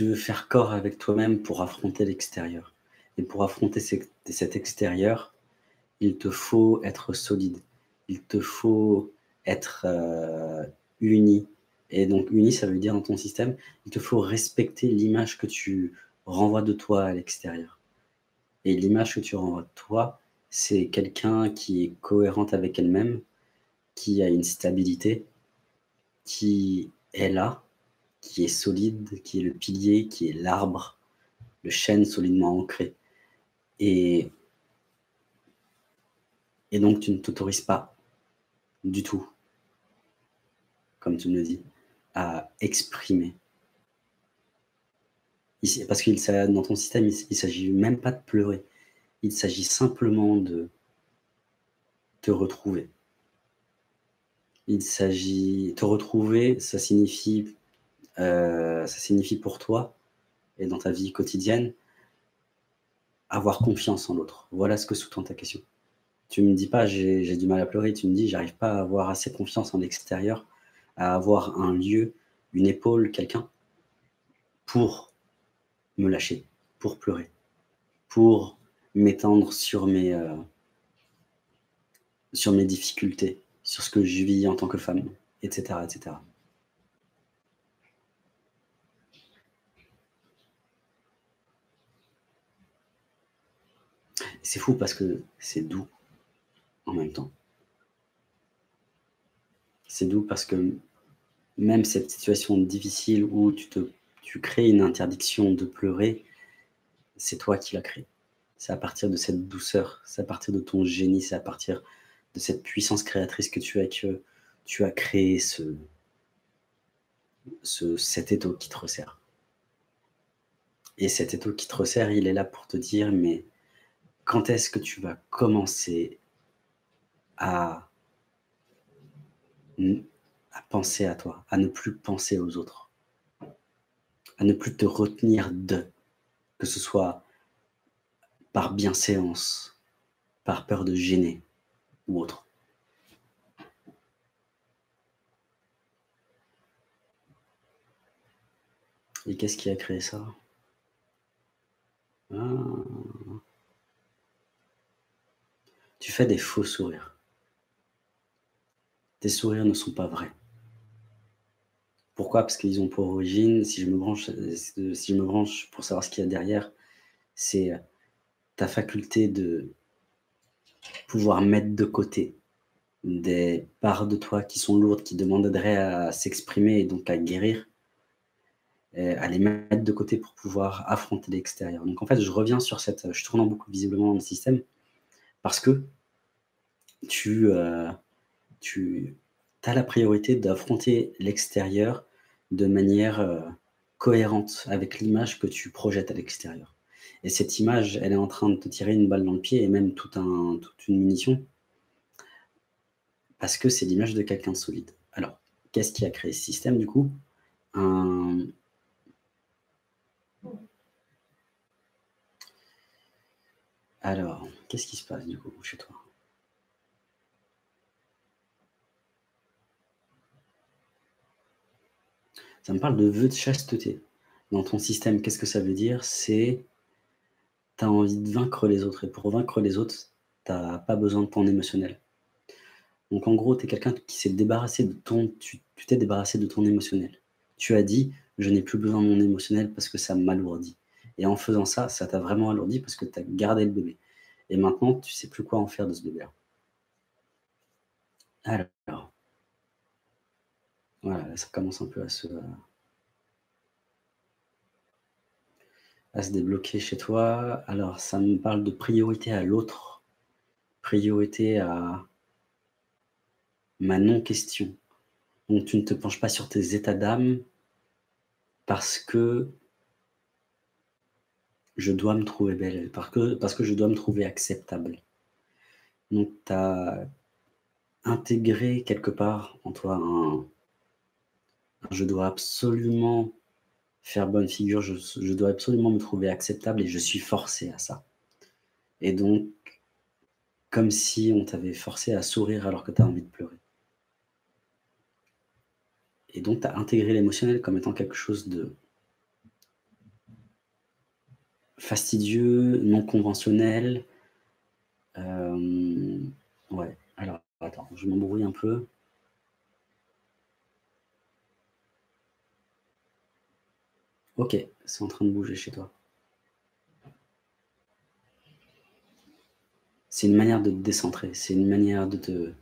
Tu veux faire corps avec toi-même pour affronter l'extérieur. Et pour affronter cet extérieur, il te faut être solide. Il te faut être euh, uni. Et donc uni, ça veut dire dans ton système, il te faut respecter l'image que tu renvoies de toi à l'extérieur. Et l'image que tu renvoies de toi, c'est quelqu'un qui est cohérente avec elle-même, qui a une stabilité, qui est là, qui est solide, qui est le pilier, qui est l'arbre, le chêne solidement ancré. Et, et donc tu ne t'autorises pas du tout, comme tu me le dis, à exprimer. Parce que dans ton système, il ne s'agit même pas de pleurer. Il s'agit simplement de te retrouver. Il s'agit... Te retrouver, ça signifie euh, ça signifie pour toi et dans ta vie quotidienne avoir confiance en l'autre. Voilà ce que sous-tend ta question. Tu me dis pas j'ai du mal à pleurer, tu me dis j'arrive pas à avoir assez confiance en l'extérieur, à avoir un lieu, une épaule, quelqu'un pour me lâcher, pour pleurer, pour m'étendre sur mes euh, difficultés, sur ce que je vis en tant que femme, etc., etc. C'est fou parce que c'est doux en même temps. C'est doux parce que même cette situation difficile où tu, crées une interdiction de pleurer, c'est toi qui l'as créée. C'est à partir de cette douceur, c'est à partir de ton génie, c'est à partir de cette puissance créatrice que tu as que créé ce, cet étau qui te resserre. Et cet étau qui te resserre, il est là pour te dire, mais quand est-ce que tu vas commencer à, à penser à toi, à ne plus penser aux autres, à ne plus te retenir de, que ce soit par bienséance, par peur de gêner ou autre. Et qu'est-ce qui a créé ça? Ah. Tu fais des faux sourires. Tes sourires ne sont pas vrais. Pourquoi? Parce qu'ils ont pour origine, si je me branche, si je me branche pour savoir ce qu'il y a derrière, c'est ta faculté de pouvoir mettre de côté des parts de toi qui sont lourdes, qui demanderaient à s'exprimer et donc à guérir, à les mettre de côté pour pouvoir affronter l'extérieur. Donc en fait, je reviens sur cette... Je tourne beaucoup visiblement dans le système, parce que tu, euh, tu as la priorité d'affronter l'extérieur de manière euh, cohérente avec l'image que tu projettes à l'extérieur. Et cette image, elle est en train de te tirer une balle dans le pied et même toute une munition, parce que c'est l'image de quelqu'un de solide. Alors, qu'est-ce qui a créé ce système du coup? Alors, qu'est-ce qui se passe du coup chez toi? Ça me parle de vœu de chasteté. Dans ton système, qu'est-ce que ça veut dire? C'est tu as envie de vaincre les autres. Et pour vaincre les autres, tu n'as pas besoin de ton émotionnel. Donc en gros, tu es quelqu'un qui s'est débarrassé de ton... Tu t'es débarrassé de ton émotionnel. Tu as dit, je n'ai plus besoin de mon émotionnel parce que ça m'alourdit. Et en faisant ça, ça t'a vraiment alourdi parce que tu as gardé le bébé. Et maintenant, tu sais plus quoi en faire de ce bébé-là. Alors, ça commence un peu à se, à se débloquer chez toi. Alors, ça me parle de priorité à l'autre, priorité à ma non-question. Donc, tu ne te penches pas sur tes états d'âme parce que je dois me trouver belle, parce que, parce que je dois me trouver acceptable. Donc, tu as intégré quelque part en toi un, je dois absolument faire bonne figure, je, dois absolument me trouver acceptable et je suis forcé à ça. Et donc, comme si on t'avait forcé à sourire alors que tu as envie de pleurer. Et donc, tu as intégré l'émotionnel comme étant quelque chose de fastidieux, non conventionnel. Euh, ouais, alors, attends, je m'embrouille un peu. Ok, c'est en train de bouger chez toi. C'est une manière de te décentrer, c'est une manière de te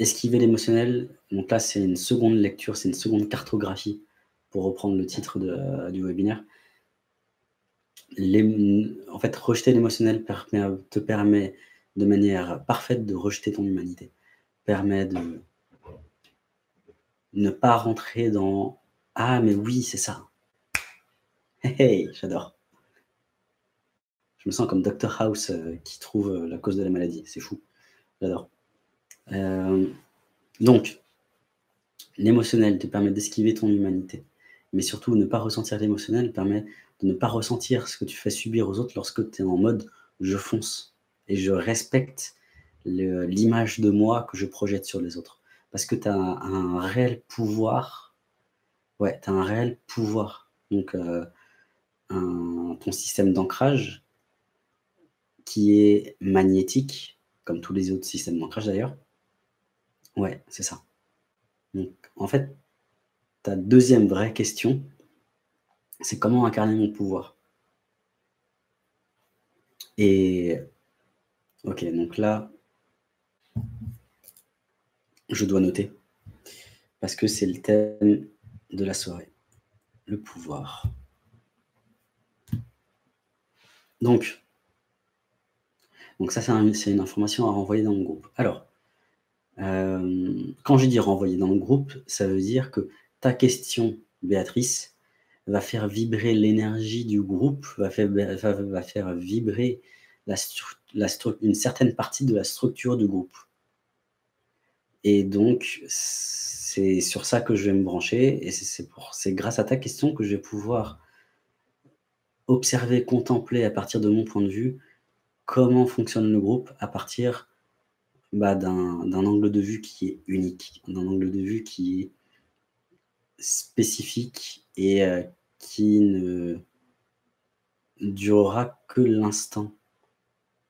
esquiver l'émotionnel. Donc là, c'est une seconde lecture, c'est une seconde cartographie, pour reprendre le titre de, du webinaire. en fait, rejeter l'émotionnel te permet de manière parfaite de rejeter ton humanité. Permet de ne pas rentrer dans « Ah, mais oui, c'est ça ». Hey, j'adore. Je me sens comme Dr House euh, qui trouve euh, la cause de la maladie. C'est fou. J'adore. Euh, donc, l'émotionnel te permet d'esquiver ton humanité. Mais surtout, ne pas ressentir l'émotionnel permet de ne pas ressentir ce que tu fais subir aux autres lorsque tu es en mode je fonce et je respecte l'image de moi que je projette sur les autres. Parce que tu as un, réel pouvoir. Ouais, tu as un réel pouvoir. Donc, ton système d'ancrage qui est magnétique, comme tous les autres systèmes d'ancrage d'ailleurs. Ouais, c'est ça. Donc, en fait, ta deuxième vraie question, c'est comment incarner mon pouvoir? Et, ok, donc là, je dois noter, parce que c'est le thème de la soirée, le pouvoir. Donc, ça, c'est une information à renvoyer dans le groupe. Alors, euh, quand je dis renvoyer dans le groupe, ça veut dire que ta question, Béatrice, va faire vibrer l'énergie du groupe, va faire, vibrer une certaine partie de la structure du groupe. Et donc, c'est sur ça que je vais me brancher, et c'est grâce à ta question que je vais pouvoir observer, contempler à partir de mon point de vue comment fonctionne le groupe à partir bah, d'un angle de vue qui est unique, d'un angle de vue qui est spécifique et euh, qui ne durera que l'instant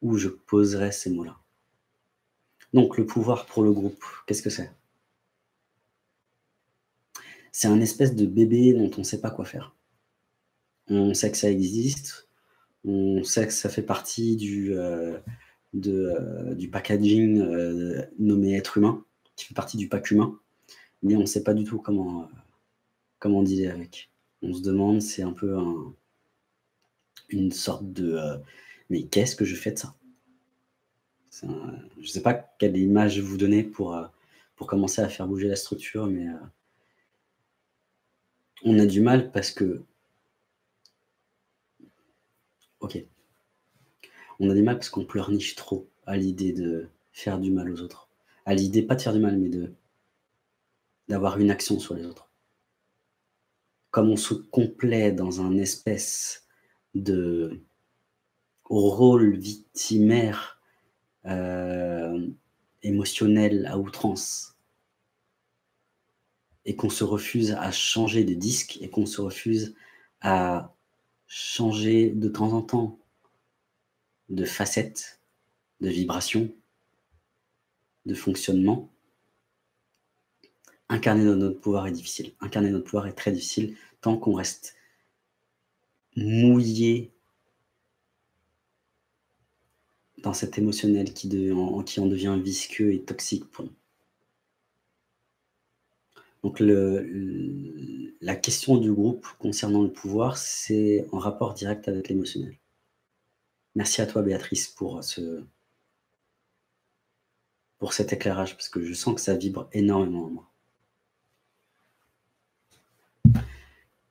où je poserai ces mots-là. Donc le pouvoir pour le groupe, qu'est-ce que c'est? C'est un espèce de bébé dont on ne sait pas quoi faire. On sait que ça existe, on sait que ça fait partie du, euh, euh, packaging euh, nommé être humain, qui fait partie du pack humain, mais on ne sait pas du tout comment, comment avec. On se demande, c'est un peu une sorte de mais qu'est-ce que je fais de ça? Je ne sais pas quelle image vous donner pour, pour commencer à faire bouger la structure, mais on a du mal parce que Ok. On a des mal parce qu'on pleurniche trop à l'idée de faire du mal aux autres. À l'idée, pas de faire du mal, mais de d'avoir une action sur les autres. Comme on se complaît dans un espèce de rôle victimaire euh, émotionnel à outrance, et qu'on se refuse à changer de disque, et qu'on se refuse à changer de temps en temps de facette, de vibration, de fonctionnement. Incarner notre pouvoir est difficile. Incarner notre pouvoir est très difficile tant qu'on reste mouillé dans cet émotionnel qui, qui en devient visqueux et toxique pour nous. Donc le, la question du groupe concernant le pouvoir, c'est en rapport direct avec l'émotionnel. Merci à toi Béatrice pour, ce, pour cet éclairage, parce que je sens que ça vibre énormément en moi.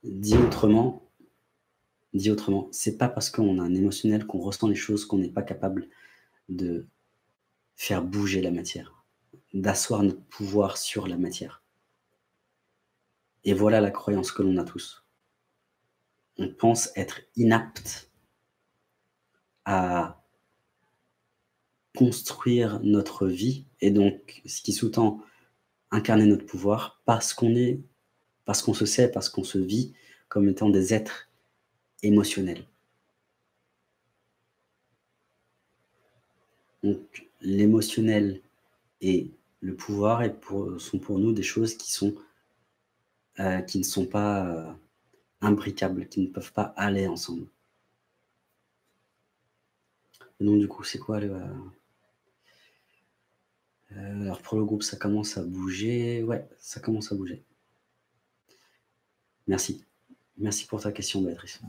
Dit autrement, dit autrement, c'est pas parce qu'on a un émotionnel qu'on ressent les choses qu'on n'est pas capable de faire bouger la matière, d'asseoir notre pouvoir sur la matière. Et voilà la croyance que l'on a tous. On pense être inapte à construire notre vie et donc ce qui sous-tend incarner notre pouvoir parce qu'on est parce qu'on se sait, parce qu'on se vit comme étant des êtres émotionnels. Donc l'émotionnel et le pouvoir sont pour nous des choses qui, sont, euh, qui ne sont pas euh, imbricables, qui ne peuvent pas aller ensemble. donc du coup, c'est quoi le... Euh, alors pour le groupe, ça commence à bouger. Ouais, ça commence à bouger. Merci. Merci pour ta question, Béatrice.